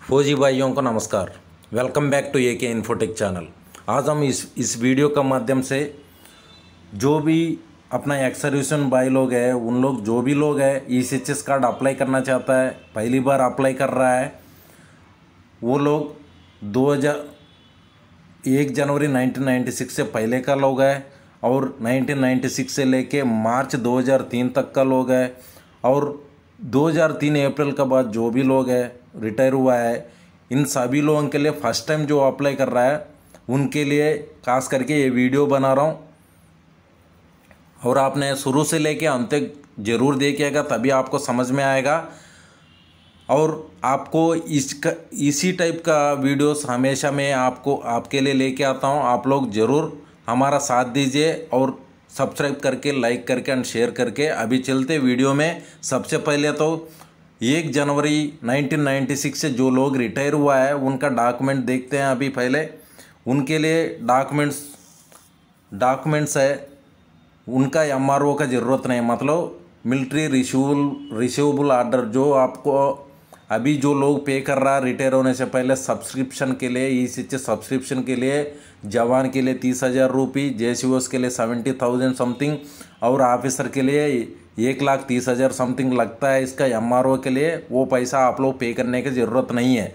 फौजी भाइयों को नमस्कार। वेलकम बैक टू ए के इन्फोटेक चैनल आज हम इस इस वीडियो के माध्यम से जो भी अपना एक्स भाई लोग हैं, उन लोग, जो भी लोग हैं E C H S card apply करना चाहता है, पहली बार अप्लाई कर रहा है, वो लोग दो हज़ार एक जनवरी 1996 से पहले का लोग है और 1996 से लेके मार्च 2003 तक का लोग है और 2003 अप्रैल के बाद जो भी लोग है रिटायर हुआ है। इन सभी लोगों के लिए फ़र्स्ट टाइम जो अप्लाई कर रहा है, उनके लिए खास करके ये वीडियो बना रहा हूँ। और आपने शुरू से लेके अंत तक ज़रूर देखिएगा, तभी आपको समझ में आएगा। और आपको इसका, इसी टाइप का वीडियोस हमेशा मैं आपको, आपके लिए लेके आता हूँ। आप लोग ज़रूर हमारा साथ दीजिए और सब्सक्राइब करके लाइक करके एंड शेयर करके। अभी चलते वीडियो में, सबसे पहले तो एक जनवरी 1996 से जो लोग रिटायर हुआ है, उनका डॉक्यूमेंट देखते हैं अभी पहले। उनके लिए डॉक्यूमेंट्स डॉक्यूमेंट्स है। उनका एमआरओ का ज़रूरत नहीं मतलब मिलिट्री रिसीवल रिसीवेबल आर्डर जो आपको अभी जो लोग पे कर रहा है रिटायर होने से पहले, सब्सक्रिप्शन के लिए, ई सी सब्सक्रिप्शन के लिए, जवान के लिए तीस हज़ार रुपये जे के लिए सेवेंटी थाउज़ेंड समथिंग, और ऑफिसर के लिए एक लाख तीस हज़ार समथिंग लगता है इसका एमआरओ के लिए। वो पैसा आप लोग पे करने की ज़रूरत नहीं है।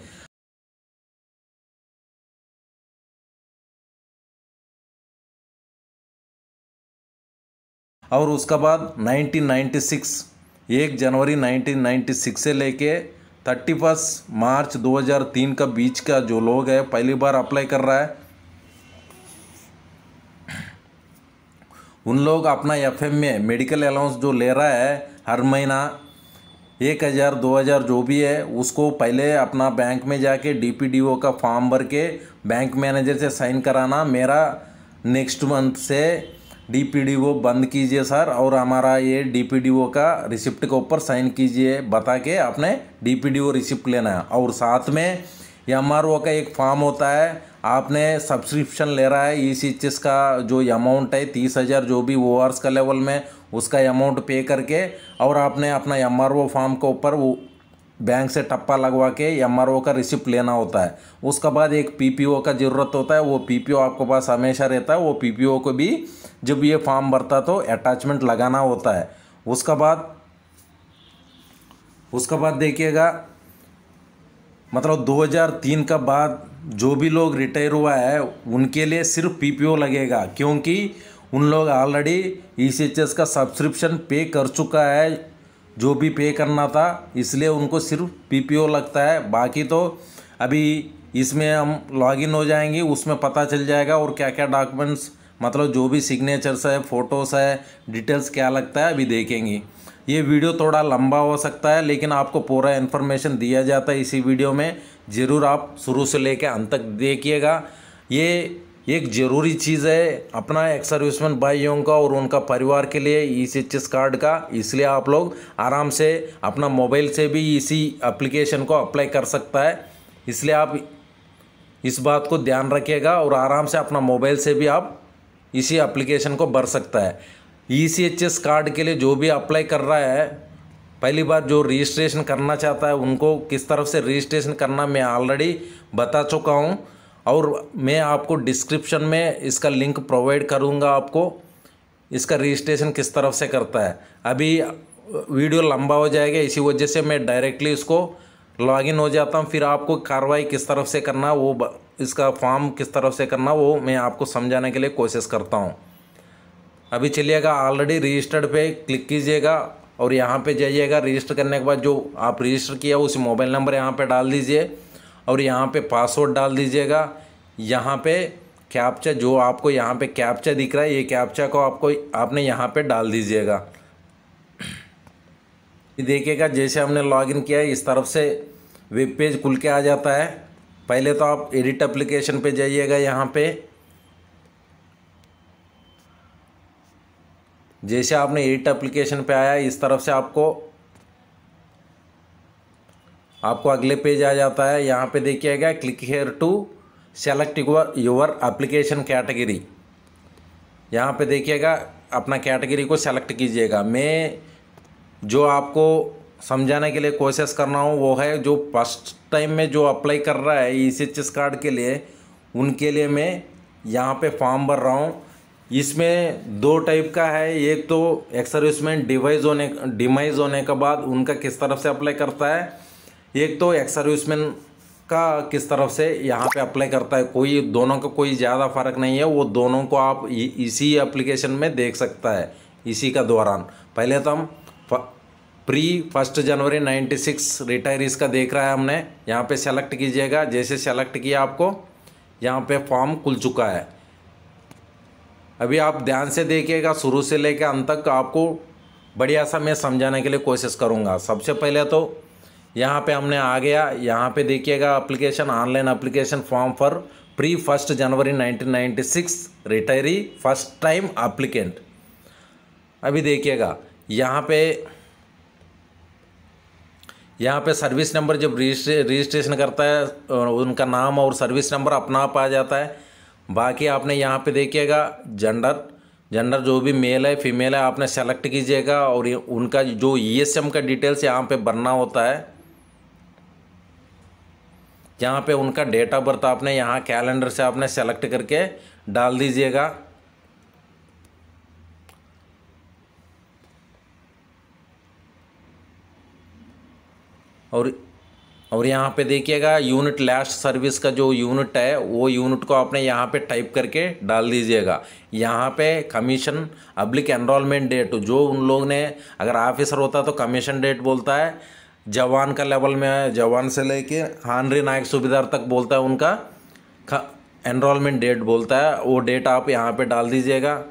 और उसका बाद 1996 एक जनवरी 1996 से लेके थर्टी फ़र्स्ट मार्च 2003 का बीच का जो लोग है, पहली बार अप्लाई कर रहा है। उन लोग अपना एफएम में मेडिकल अलाउंस जो ले रहा है हर महीना, एक हज़ार, दो हज़ार जो भी है, उसको पहले अपना बैंक में जाके डीपीडीओ का फॉर्म भर के बैंक मैनेजर से साइन कराना। मेरा नेक्स्ट मंथ से डीपीडीओ बंद कीजिए सर, और हमारा ये डीपीडीओ का रिसिप्ट के ऊपर साइन कीजिए, बता के आपने डीपीडीओ रिसिप्ट लेना है। और साथ में एम का एक फॉर्म होता है आपने सब्सक्रिप्शन ले रहा है ई सी का जो अमाउंट है, तीस हज़ार जो भी ओ का लेवल में, उसका अमाउंट पे करके, और आपने अपना एम फॉर्म के ऊपर वो बैंक से टप्पा लगवा के एमआरओ का रिसिप्ट लेना होता है। उसके बाद एक पीपीओ का ज़रूरत होता है, वो पीपीओ आपके पास हमेशा रहता है, वो पीपीओ को भी जब ये फॉर्म भरता तो अटैचमेंट लगाना होता है। उसका बाद उसका बाद देखिएगा मतलब 2003 का बाद जो भी लोग रिटायर हुआ है, उनके लिए सिर्फ़ पीपीओ लगेगा, क्योंकि उन लोग ऑलरेडी ई का सब्सक्रिप्शन पे कर चुका है। जो भी पे करना था, इसलिए उनको सिर्फ़ पीपीओ लगता है। बाकी तो अभी इसमें हम लॉगिन हो जाएँगे, उसमें पता चल जाएगा और क्या क्या डॉक्यूमेंट्स मतलब जो भी सिग्नेचर्स है फ़ोटोज़ है डिटेल्स क्या लगता है, अभी देखेंगे। ये वीडियो थोड़ा लंबा हो सकता है, लेकिन आपको पूरा इन्फॉर्मेशन दिया जाता है इसी वीडियो में। ज़रूर आप शुरू से लेकर अंत तक देखिएगा। ये एक ज़रूरी चीज़ है अपना एक सर्विसमैन भाइयों का और उनका परिवार के लिए ई सी एच कार्ड का। इसलिए आप लोग आराम से अपना मोबाइल से भी इसी एप्लीकेशन को अप्लाई कर सकता है। इसलिए आप इस बात को ध्यान रखिएगा और आराम से अपना मोबाइल से भी आप इसी एप्लीकेशन को भर सकता है। E C H S card के लिए जो भी अप्लाई कर रहा है पहली बार जो रजिस्ट्रेशन करना चाहता है, उनको किस तरफ़ से रजिस्ट्रेशन करना मैं ऑलरेडी बता चुका हूँ। और मैं आपको डिस्क्रिप्शन में इसका लिंक प्रोवाइड करूँगा आपको, इसका रजिस्ट्रेशन किस तरफ़ से करता है। अभी वीडियो लंबा हो जाएगा, इसी वजह से मैं डायरेक्टली इसको लॉगिन हो जाता हूँ, फिर आपको कार्रवाई किस तरफ़ से करना वो इसका फॉर्म किस तरफ़ से करना वो मैं आपको समझाने के लिए कोशिश करता हूँ। अभी चलिएगा ऑलरेडी रजिस्टर्ड पे क्लिक कीजिएगा और यहाँ पे जाइएगा रजिस्टर करने के बाद जो आप रजिस्टर किया उस मोबाइल नंबर यहाँ पे डाल दीजिए और यहाँ पे पासवर्ड डाल दीजिएगा। यहाँ पे कैप्चा जो आपको यहाँ पे कैप्चा दिख रहा है, ये कैप्चा को आपको आपने यहाँ पे डाल दीजिएगा। देखिएगा, जैसे हमने लॉगिन किया है, इस तरफ़ से वेब पेज खुल के आ जाता है। पहले तो आप एडिट एप्लीकेशन पे जाइएगा यहाँ पे। जैसे आपने एडिट एप्लीकेशन पे आया, इस तरफ़ से आपको आपको अगले पेज आ जाता है। यहाँ पे देखिएगा click here to select your application category यहाँ पे देखिएगा, अपना कैटेगरी को सेलेक्ट कीजिएगा। मैं जो आपको समझाने के लिए कोशिश कर रहा हूँ, वो है जो फ़र्स्ट टाइम में जो अप्लाई कर रहा है ई सी कार्ड के लिए, उनके लिए मैं यहाँ पे फॉर्म भर रहा हूँ। इसमें दो टाइप का है। एक तो एक्स सर्विसमैन डिवाइस होने डिमाइज होने के बाद उनका किस तरफ़ से अप्लाई करता है? एक तो एक्स सर्विसमैन का किस तरफ़ से यहाँ पे अप्लाई करता है? कोई दोनों का कोई ज़्यादा फ़र्क नहीं है, वो दोनों को आप इसी एप्लीकेशन में देख सकता है, इसी का दौरान। पहले तो हम pre first January ninety six retirees का देख रहा है हमने। यहाँ पे सेलेक्ट कीजिएगा, जैसे सेलेक्ट किया आपको, यहाँ पे फॉर्म खुल चुका है। अभी आप ध्यान से देखिएगा, शुरू से लेकर अंत तक आपको बढ़िया सा मैं समझाने के लिए कोशिश करूँगा। सबसे पहले तो यहाँ पे हमने आ गया। यहाँ पे देखिएगा application online application form for pre first January 1996 retiree first time applicant अभी देखिएगा, यहाँ पे यहाँ पे सर्विस नंबर जब रजिस्ट्रेशन करता है, उनका नाम और सर्विस नंबर अपना आप आ जाता है। बाकी आपने यहाँ पे देखिएगा जेंडर जेंडर जो भी मेल है फीमेल है, आपने सेलेक्ट कीजिएगा और उनका जो ईएसएम का डिटेल्स यहाँ पे भरना होता है। यहाँ पे उनका डेट ऑफ़ बर्थ आपने यहाँ कैलेंडर से आपने सेलेक्ट करके डाल दीजिएगा। और और यहाँ पे देखिएगा यूनिट लास्ट सर्विस का जो यूनिट है, वो यूनिट को आपने यहाँ पे टाइप करके डाल दीजिएगा। यहाँ पे कमीशन अब्लिक एनरोलमेंट डेट जो उन लोग ने, अगर ऑफिसर होता तो कमीशन डेट बोलता है। जवान का लेवल में जवान से लेके हानरी नायक सूबेदार तक बोलता है उनका। एनरोलमेंट डेट बोलता है, वो डेट आप यहाँ पे डाल दीजिएगा।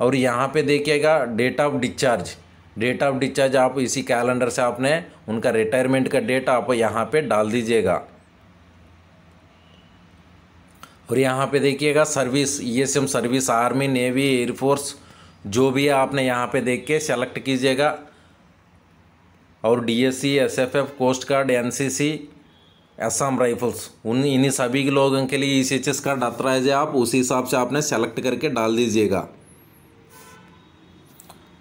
और यहाँ पे देखिएगा date of discharge date of discharge आप इसी कैलेंडर से आपने उनका रिटायरमेंट का डेट आप यहाँ पे डाल दीजिएगा। और यहाँ पे देखिएगा service SIM service army navy air force जो भी है आपने यहाँ पे देख के सेलेक्ट कीजिएगा। और DSC SFF coast guard NCC Assam rifles उन, इन्हीं सभी लोगों के लिए E C H S card authorise है। आप उसी हिसाब से आपने सेलेक्ट करके डाल दीजिएगा।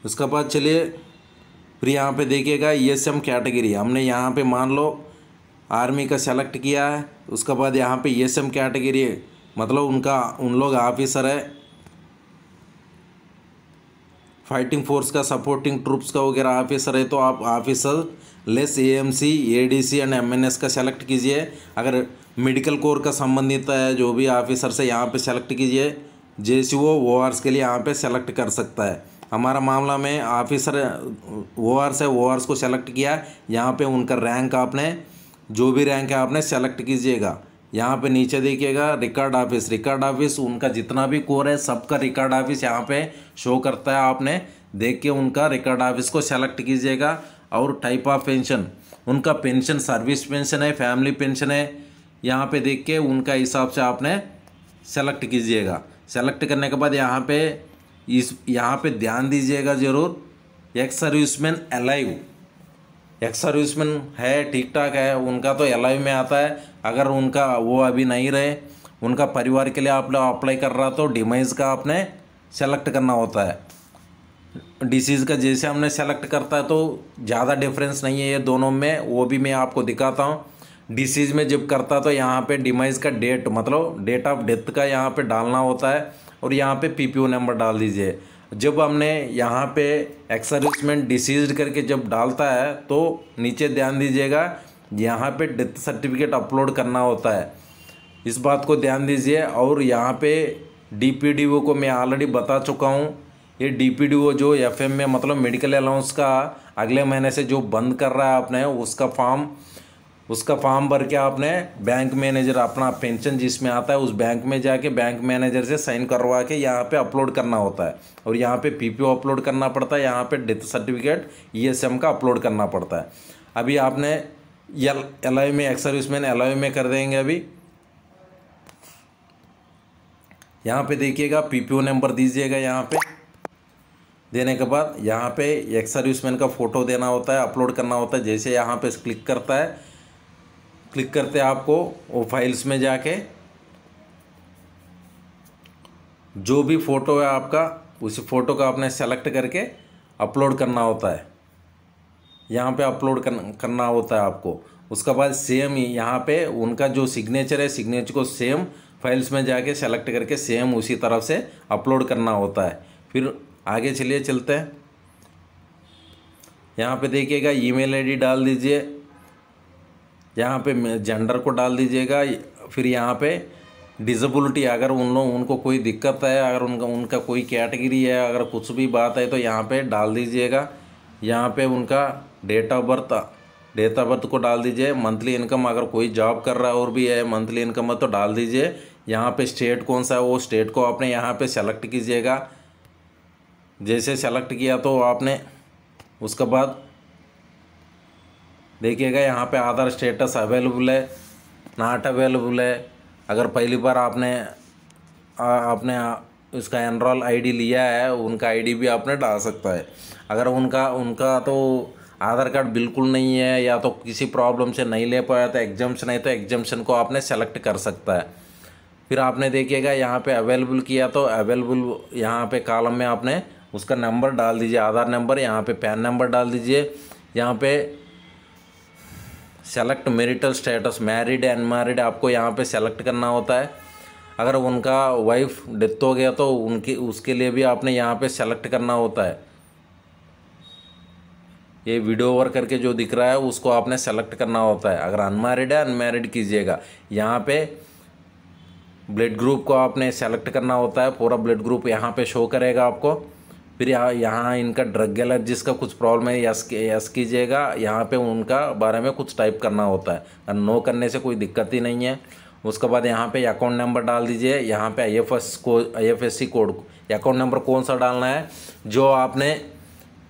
उसके बाद चलिए फिर यहाँ पे देखिएगा एस एम कैटेगरी हमने यहाँ पे मान लो आर्मी का सेलेक्ट किया है, उसके बाद यहाँ पे एस एम कैटेगरी मतलब उनका, उन लोग ऑफिसर है फाइटिंग फोर्स का सपोर्टिंग ट्रूप्स का वगैरह ऑफिसर है तो आप officer less A M C A D C and M N S का सेलेक्ट कीजिए। अगर मेडिकल कोर का संबंधित है, जो भी ऑफिसर से यहाँ पे सेलेक्ट कीजिए जे सी ओ आर्स के लिए यहाँ पे सेलेक्ट कर सकता है। हमारा मामला में ऑफिसर ओ आर्स है ओ आर्स को सेलेक्ट किया। यहाँ पे उनका रैंक आपने, जो भी रैंक है आपने सेलेक्ट कीजिएगा। यहाँ पे नीचे देखिएगा रिकॉर्ड ऑफ़िस रिकॉर्ड ऑफ़िस उनका जितना भी कोर है, सबका रिकॉर्ड ऑफ़िस यहाँ पे शो करता है आपने। देख के उनका रिकॉर्ड ऑफ़िस को सेलेक्ट कीजिएगा। और टाइप ऑफ़ पेंशन उनका पेंशन सर्विस पेंशन है फैमिली पेंशन है। यहाँ पे देख के उनका हिसाब से आपने सेलेक्ट कीजिएगा। सेलेक्ट करने के बाद यहाँ पे इस यहाँ पे ध्यान दीजिएगा ज़रूर ex serviceman alive ex serviceman है ठीक ठाक है, उनका तो एल में आता है। अगर उनका वो अभी नहीं रहे, उनका परिवार के लिए आप लोग अप्लाई कर रहा तो डिमाइज का आपने सेलेक्ट करना होता है। डिसीज़ का जैसे हमने सेलेक्ट करता है तो ज़्यादा डिफरेंस नहीं है ये दोनों में, वो भी मैं आपको दिखाता हूँ। डिसीज़ में जब करता तो यहाँ पे डिमाइज का डेट मतलब डेट ऑफ़ डेथ का यहाँ पे डालना होता है। और यहाँ पे पीपीओ नंबर डाल दीजिए। जब हमने यहाँ पे एक्सर्विसमेंट डिसीज करके जब डालता है तो नीचे ध्यान दीजिएगा, यहाँ पे डेथ सर्टिफिकेट अपलोड करना होता है। इस बात को ध्यान दीजिए और यहाँ पे डीपीडीओ को मैं ऑलरेडी बता चुका हूँ। ये डीपीडीओ जो एफएम में मतलब मेडिकल अलाउंस का अगले महीने से जो बंद कर रहा है आपने, उसका फॉर्म उसका फॉर्म भर के आपने बैंक मैनेजर अपना पेंशन जिसमें आता है, उस बैंक में जाके बैंक मैनेजर से साइन करवा के यहाँ पे अपलोड करना होता है। और यहाँ पे पीपीओ अपलोड करना पड़ता है, यहाँ पे डेथ सर्टिफिकेट ईएसएम का अपलोड करना पड़ता है। अभी आपने एल एल में एक्स सर्विसमैन एल आई में कर देंगे अभी। यहाँ पे देखिएगा पीपीओ नंबर दीजिएगा यहाँ पे। देने के बाद यहाँ पे एक्स सर्विसमैन का फ़ोटो देना होता है अपलोड करना होता है, जैसे यहाँ पे क्लिक करता है क्लिक करते हैं आपको वो फाइल्स में जाके। जो भी फ़ोटो है आपका, उस फ़ोटो का आपने सेलेक्ट करके अपलोड करना होता है। यहाँ पे अपलोड करना होता है आपको। उसके बाद सेम ही यहाँ पे उनका जो सिग्नेचर है, सिग्नेचर को सेम फाइल्स में जाके सेलेक्ट करके सेम उसी तरफ़ से अपलोड करना होता है। फिर आगे चलिए, चलते हैं। यहाँ पे देखिएगा, ईमेल आईडी डाल दीजिए। यहाँ पे जेंडर को डाल दीजिएगा, फिर यहाँ पे डिजेबिलिटी अगर उन लोग, उनको कोई दिक्कत है, अगर उनका उनका कोई कैटेगरी है, अगर कुछ भी बात है तो यहाँ पे डाल दीजिएगा। यहाँ पे उनका date of birth date of birth को डाल दीजिए। मंथली इनकम अगर कोई जॉब कर रहा है और भी है मंथली इनकम है तो डाल दीजिए। यहाँ पे स्टेट कौन सा है, वो स्टेट को आपने यहाँ पे सेलेक्ट कीजिएगा। जैसे सेलेक्ट किया तो आपने, उसके बाद देखिएगा, यहाँ पे आधार स्टेटस अवेलेबल है नॉट अवेलेबल है। अगर पहली बार आपने आपने उसका एनरोल आईडी लिया है, उनका आईडी भी आपने डाल सकता है। अगर उनका उनका तो आधार कार्ड बिल्कुल नहीं है, या तो किसी प्रॉब्लम से नहीं ले पाया तो एग्जाम्शन है तो एग्जाम्शन को आपने सेलेक्ट कर सकता है। फिर आपने देखिएगा, यहाँ पे अवेलेबल किया तो अवेलेबल यहाँ पे कॉलम में आपने उसका नंबर डाल दीजिए, आधार नंबर यहाँ पे पैन नंबर डाल दीजिए, यहाँ पे select marital status married unmarried आपको यहाँ पे सेलेक्ट करना होता है। अगर उनका वाइफ डेथ हो गया तो उनके, उसके लिए भी आपने यहाँ पे सेलेक्ट करना होता है। ये वीडियो ओवर करके जो दिख रहा है, उसको आपने सेलेक्ट करना होता है। अगर अनमैरिड है अनमैरिड कीजिएगा। यहाँ पे ब्लड ग्रुप को आपने सेलेक्ट करना होता है। पूरा ब्लड ग्रुप यहाँ पे शो करेगा आपको। फिर यहाँ यहाँ इनका ड्रग एलर्जिस का कुछ प्रॉब्लम है, यस यस कीजिएगा। यहाँ पे उनका बारे में कुछ टाइप करना होता है। और नो करने से कोई दिक्कत ही नहीं है। उसके बाद यहाँ पे अकाउंट नंबर डाल दीजिए। यहाँ पे आई एफ़ एस को I F S C code account number कौन सा डालना है? जो आपने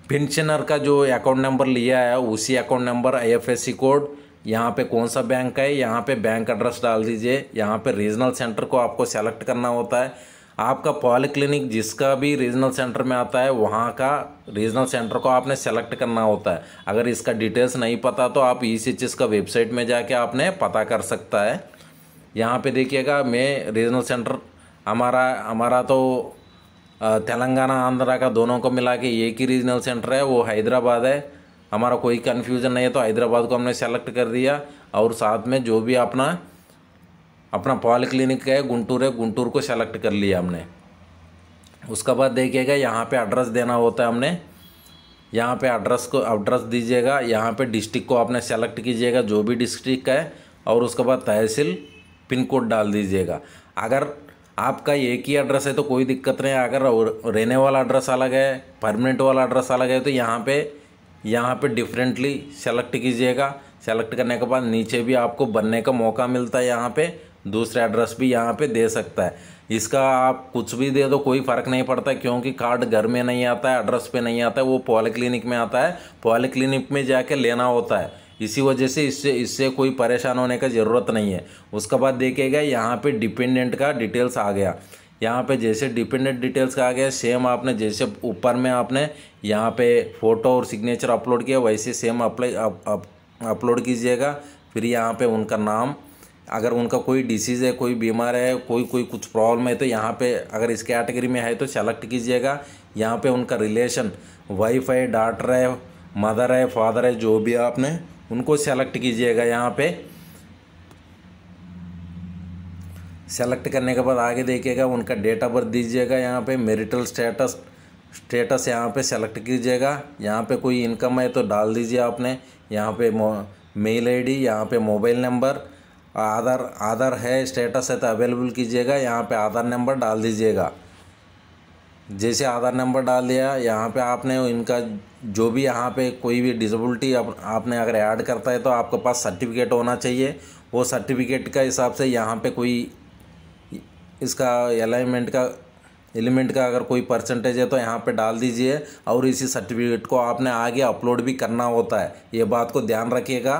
पेंशनर का जो अकाउंट नंबर लिया है, उसी account number I F S C code यहाँ पे कौन सा बैंक है? यहाँ पे बैंक एड्रेस डाल दीजिए। यहाँ पे रीजनल सेंटर को आपको सेलेक्ट करना होता है। आपका पॉलीक्लिनिक जिसका भी रीजनल सेंटर में आता है, वहाँ का रीजनल सेंटर को आपने सेलेक्ट करना होता है। अगर इसका डिटेल्स नहीं पता तो आप ई सी का वेबसाइट में जाके आपने पता कर सकता है। यहाँ पे देखिएगा, मैं रीजनल सेंटर, हमारा हमारा तो तेलंगाना, आंध्रा का दोनों को मिला के एक ही रीजनल सेंटर है, वो हैदराबाद है। हमारा कोई कन्फ्यूज़न नहीं है तो हैदराबाद को हमने सेलेक्ट कर दिया। और साथ में जो भी अपना अपना पॉलीक्लिनिक है, गुंटूर है, गुंटूर को सेलेक्ट कर लिया हमने। उसके बाद देखिएगा, यहाँ पे एड्रेस देना होता है हमने। यहाँ पे एड्रेस को एड्रेस दीजिएगा, यहाँ पे डिस्ट्रिक्ट को आपने सेलेक्ट कीजिएगा, जो भी डिस्ट्रिक्ट है, और उसके बाद तहसील पिन कोड डाल दीजिएगा। अगर आपका एक ही एड्रेस है तो कोई दिक्कत नहीं अगर रहने वाला एड्रेस अलग है परमानेंट वाला एड्रेस अलग है तो यहाँ पे यहाँ पे डिफरेंटली सेलेक्ट कीजिएगा। सेलेक्ट करने के बाद नीचे भी आपको बनने का मौका मिलता है यहाँ पे। दूसरा एड्रेस भी यहाँ पे दे सकता है। इसका आप कुछ भी दे दो, कोई फ़र्क नहीं पड़ता, क्योंकि कार्ड घर में नहीं आता है एड्रेस पे नहीं आता है, वो पॉलीक्लिनिक में आता है। पॉलीक्लिनिक में जाके लेना होता है। इसी वजह से इससे इससे कोई परेशान होने का ज़रूरत नहीं है। उसके बाद देखेगा यहाँ पे डिपेंडेंट का डिटेल्स आ गया। यहाँ पे जैसे डिपेंडेंट डिटेल्स का आ गया सेम आपने जैसे ऊपर में आपने यहाँ पे फ़ोटो और सिग्नेचर अपलोड किया, वैसे सेम अप्लाई अपलोड कीजिएगा। फिर यहाँ पे उनका नाम अगर उनका कोई डिसीज़ है, कोई बीमार है, कोई कोई कुछ प्रॉब्लम है तो यहाँ पे अगर इस कैटेगरी में है तो सेलेक्ट कीजिएगा। यहाँ पे उनका रिलेशन वाइफ है डॉटर है मदर है फादर है, जो भी आपने, उनको सेलेक्ट कीजिएगा यहाँ पे। सेलेक्ट करने के बाद आगे देखिएगा, उनका डेट ऑफ़ बर्थ दीजिएगा यहाँ पे मेरिटल स्टेटस स्टेटस यहाँ पे सेलेक्ट कीजिएगा। यहाँ पे कोई इनकम है तो डाल दीजिए आपने। यहाँ पे मेल आईडी यहाँ पे मोबाइल नंबर आधार आधार है स्टेटस है तो अवेलेबल कीजिएगा यहाँ पे आधार नंबर डाल दीजिएगा। जैसे आधार नंबर डाल दिया यहाँ पे आपने इनका जो भी यहाँ पे कोई भी डिसेबिलिटी आप, आपने अगर ऐड करता है तो आपके पास सर्टिफिकेट होना चाहिए। वो सर्टिफिकेट का हिसाब से यहाँ पे कोई इसका अलाइनमेंट का एलिमेंट का अगर कोई परसेंटेज है तो यहाँ पे डाल दीजिए और इसी सर्टिफिकेट को आपने आगे अपलोड भी करना होता है। ये बात को ध्यान रखिएगा।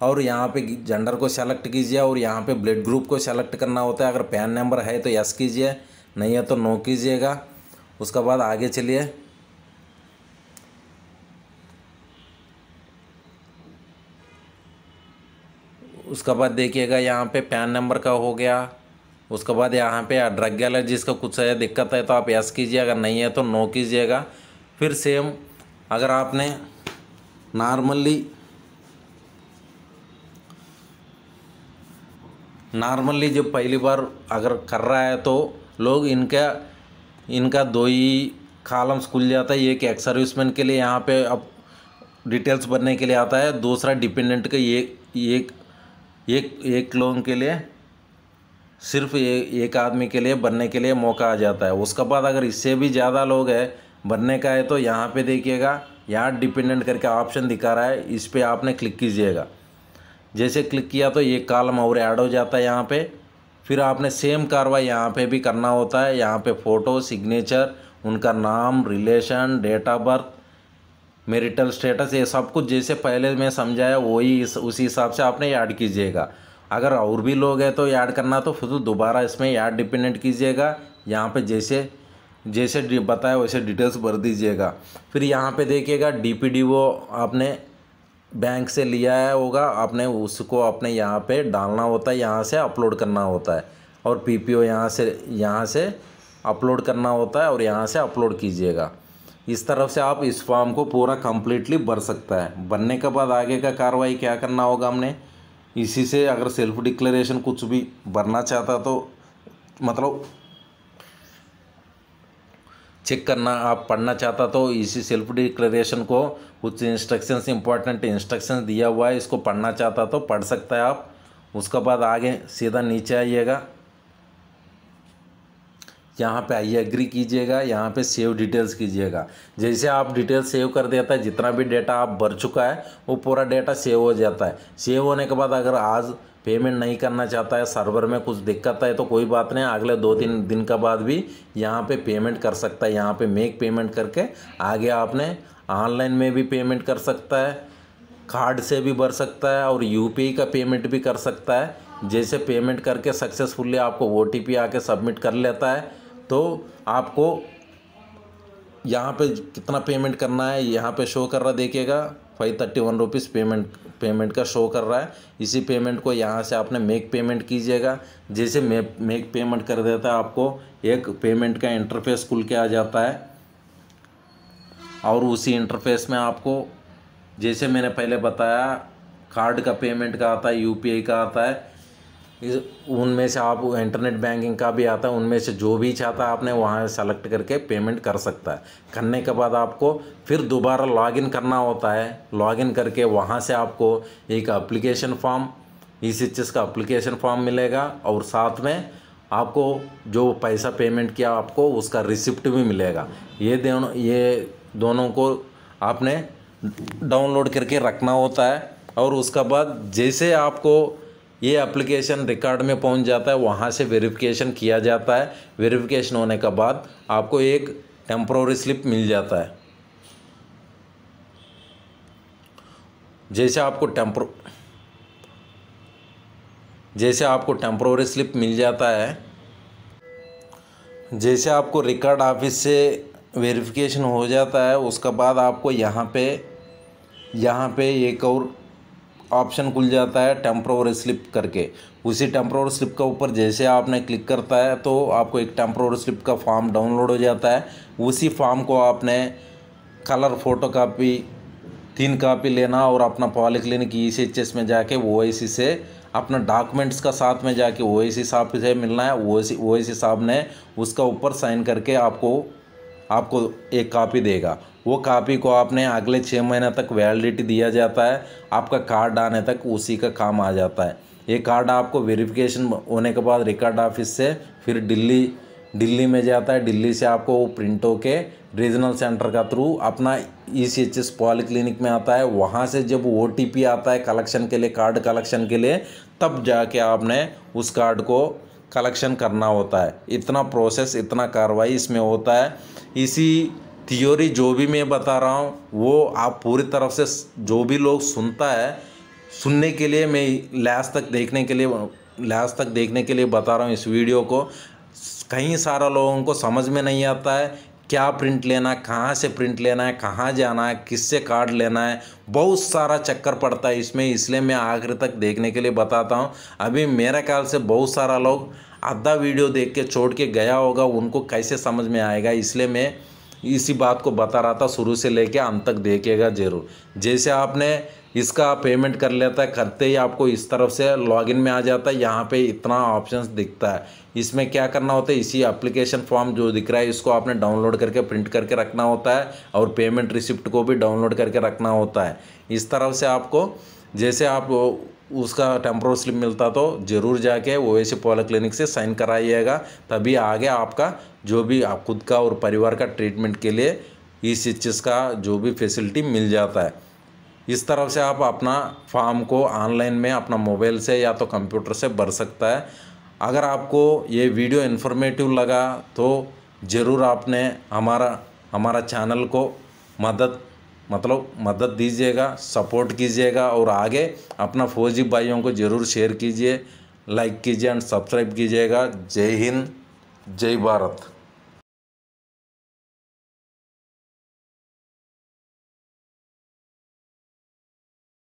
और यहाँ पे जेंडर को सेलेक्ट कीजिए और यहाँ पे ब्लड ग्रुप को सेलेक्ट करना होता है। अगर पैन नंबर है तो यस कीजिए, नहीं है तो नो कीजिएगा। उसके बाद आगे चलिए। उसके बाद देखिएगा, यहाँ पे पैन नंबर का हो गया। उसके बाद यहाँ पे ड्रग एलर्जीज का कुछ है, दिक्कत है तो आप यस कीजिए। अगर नहीं है तो नो कीजिएगा। फिर सेम अगर आपने नॉर्मली नॉर्मली जब पहली बार अगर कर रहा है तो लोग इनका इनका दो ही कॉलम्स खुल जाता है। एक एक्स सर्विसमैन के लिए यहाँ पे अब डिटेल्स भरने के लिए आता है। दूसरा डिपेंडेंट का एक एक एक एक लोगों के लिए, सिर्फ़ ये एक आदमी के लिए बनने के लिए मौका आ जाता है। उसके बाद अगर इससे भी ज़्यादा लोग है, बनने का है तो यहाँ पे देखिएगा, यहाँ डिपेंडेंट करके ऑप्शन दिखा रहा है। इस पर आपने क्लिक कीजिएगा। जैसे क्लिक किया तो ये कॉलम और ऐड हो जाता है यहाँ पे। फिर आपने सेम कार्रवाई यहाँ पे भी करना होता है। यहाँ पे फ़ोटो सिग्नेचर उनका नाम relation date of birth marital status ये सब कुछ जैसे पहले मैं समझाया, वही उसी हिसाब से आपने ऐड कीजिएगा। अगर और भी लोग हैं तो ऐड करना तो फिर दोबारा इसमें ऐड डिपेंडेंट कीजिएगा। यहाँ पे जैसे जैसे बताया, वैसे डिटेल्स भर दीजिएगा। फिर यहाँ पे देखिएगा डी आपने बैंक से लिया है होगा, आपने उसको अपने यहाँ पे डालना होता है, यहाँ से अपलोड करना होता है। और पी पी ओ यहाँ से यहाँ से अपलोड करना होता है और यहाँ से अपलोड कीजिएगा। इस तरफ़ से आप इस फॉर्म को पूरा कम्प्लीटली भर सकता है। बनने के बाद आगे का कार्रवाई क्या करना होगा हमने? इसी से अगर सेल्फ डिक्लेरेशन कुछ भी भरना चाहता तो मतलब चेक करना, आप पढ़ना चाहता तो इसी सेल्फ डिक्लेरेशन को कुछ इंस्ट्रक्शंस इंपॉर्टेंट इंस्ट्रक्शंस दिया हुआ है, इसको पढ़ना चाहता तो पढ़ सकता है आप। उसके बाद आगे सीधा नीचे आइएगा। यहाँ पे आइए एग्री कीजिएगा, यहाँ पे सेव डिटेल्स कीजिएगा। जैसे आप डिटेल सेव कर देता है जितना भी डेटा आप भर चुका है, वो पूरा डेटा सेव हो जाता है। सेव होने के बाद अगर आज पेमेंट नहीं करना चाहता है, सर्वर में कुछ दिक्कत है तो कोई बात नहीं, अगले दो तीन दिन का बाद भी यहाँ पे पेमेंट कर सकता है, यहाँ पे मेक पेमेंट करके आगे आपने ऑनलाइन में भी पेमेंट कर सकता है कार्ड से भी भर सकता है और यू का पेमेंट भी कर सकता है। जैसे पेमेंट करके सक्सेसफुली आपको ओटीपी आके सबमिट कर लेता है तो आपको यहाँ पे कितना पेमेंट करना है, यहाँ पे शो कर रहा, देखिएगा। Five thirty one rupees payment payment का शो कर रहा है। इसी पेमेंट को यहाँ से आपने मेक पेमेंट कीजिएगा। जैसे मे मेक पेमेंट कर देता है आपको, एक पेमेंट का इंटरफेस खुल के आ जाता है। और उसी इंटरफेस में आपको, जैसे मैंने पहले बताया कार्ड का पेमेंट का आता है यूपीआई का आता है। उनमें से आप इंटरनेट बैंकिंग का भी आता है, उनमें से जो भी चाहता है आपने वहाँ सेलेक्ट करके पेमेंट कर सकता है। करने के बाद आपको फिर दोबारा लॉगिन करना होता है। लॉगिन करके वहाँ से आपको एक एप्लीकेशन फॉर्म इस चीज़ का एप्लीकेशन फॉर्म मिलेगा और साथ में आपको जो पैसा पेमेंट किया आपको, उसका रिसिप्ट भी मिलेगा। ये दोनों ये दोनों को आपने डाउनलोड करके रखना होता है और उसका बाद जैसे आपको ये एप्लीकेशन रिकॉर्ड में पहुँच जाता है, वहाँ से वेरिफिकेशन किया जाता है। वेरिफिकेशन होने के बाद आपको एक टेम्प्रोरी स्लिप मिल जाता है। जैसे आपको टेम्प्रो जैसे आपको टेम्प्रोरी स्लिप मिल जाता है, जैसे आपको रिकॉर्ड ऑफ़िस से वेरिफिकेशन हो जाता है, उसके बाद आपको यहाँ पे यहाँ पे एक और ऑप्शन खुल जाता है टेम्प्रोरी स्लिप करके। उसी टेम्प्रोरी स्लिप के ऊपर जैसे आपने क्लिक करता है तो आपको एक टेम्प्रोरी स्लिप का फॉर्म डाउनलोड हो जाता है। उसी फॉर्म को आपने कलर फ़ोटो कापी, तीन कापी लेना और अपना polyclinic E C H S में जाके ओ आई सी से अपना डॉक्यूमेंट्स का साथ में जाके ओ आई सी साहब से मिलना है। ओ सी ओ आई सी साहब ने उसका ऊपर साइन करके आपको आपको एक कापी देगा। वो कापी को आपने अगले छः महीने तक वैलिडिटी दिया जाता है, आपका कार्ड आने तक उसी का काम आ जाता है। ये कार्ड आपको वेरिफिकेशन होने के बाद रिकॉर्ड ऑफ़िस से फिर दिल्ली दिल्ली में जाता है। दिल्ली से आपको वो प्रिंट होके रीजनल सेंटर का थ्रू अपना E C H S polyclinic में आता है। वहाँ से जब ओ टी पी आता है कलेक्शन के लिए कार्ड कलेक्शन के लिए, तब जाके आपने उस कार्ड को कलेक्शन करना होता है। इतना प्रोसेस इतना कार्रवाई इसमें होता है। इसी थियोरी जो भी मैं बता रहा हूँ, वो आप पूरी तरफ़ से जो भी लोग सुनता है, सुनने के लिए मैं लास्ट तक देखने के लिए लास्ट तक देखने के लिए बता रहा हूँ इस वीडियो को। कई सारा लोगों को समझ में नहीं आता है, क्या प्रिंट लेना है, कहाँ से प्रिंट लेना है, कहाँ जाना है, किससे कार्ड लेना है, बहुत सारा चक्कर पड़ता है इसमें, इसलिए मैं आखिर तक देखने के लिए बताता हूँ। अभी मेरे ख्याल से बहुत सारा लोग आधा वीडियो देख के छोड़ के गया होगा, उनको कैसे समझ में आएगा, इसलिए मैं इसी बात को बता रहा था, शुरू से लेके अंत तक देखिएगा ज़रूर। जैसे आपने इसका पेमेंट कर लेता है करते ही आपको इस तरफ़ से लॉगिन में आ जाता है, यहाँ पे इतना ऑप्शंस दिखता है। इसमें क्या करना होता है, इसी एप्लीकेशन फॉर्म जो दिख रहा है, इसको आपने डाउनलोड करके प्रिंट करके रखना होता है और पेमेंट रिसिप्ट को भी डाउनलोड करके रखना होता है। इस तरफ़ से आपको, जैसे आप उसका टेम्प्रो स्लिप मिलता तो ज़रूर जाके ओ एस पॉलिक्लिनिक से साइन कराइएगा, तभी आगे आपका जो भी आप खुद का और परिवार का ट्रीटमेंट के लिए इस चीज़ का जो भी फैसिलिटी मिल जाता है। इस तरफ़ से आप अपना फॉर्म को ऑनलाइन में अपना मोबाइल से या तो कंप्यूटर से भर सकता है। अगर आपको ये वीडियो इन्फॉर्मेटिव लगा तो ज़रूर आपने हमारा हमारा चैनल को मदद मतलब मदद दीजिएगा सपोर्ट कीजिएगा और आगे अपना फौजी भाइयों को ज़रूर शेयर कीजिए लाइक कीजिए एंड सब्सक्राइब कीजिएगा। जय हिंद, जय भारत।